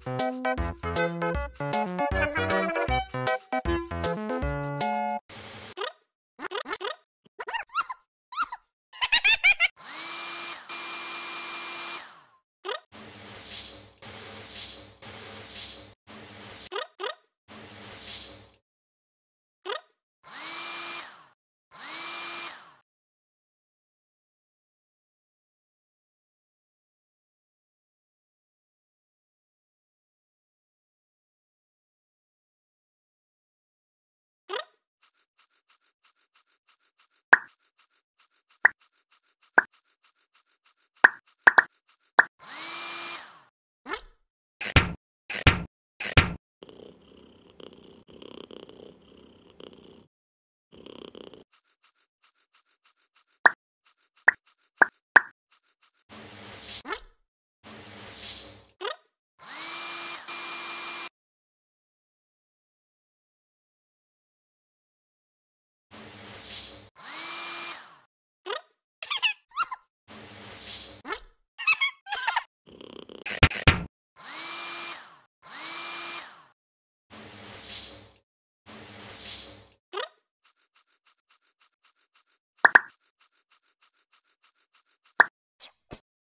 スープ!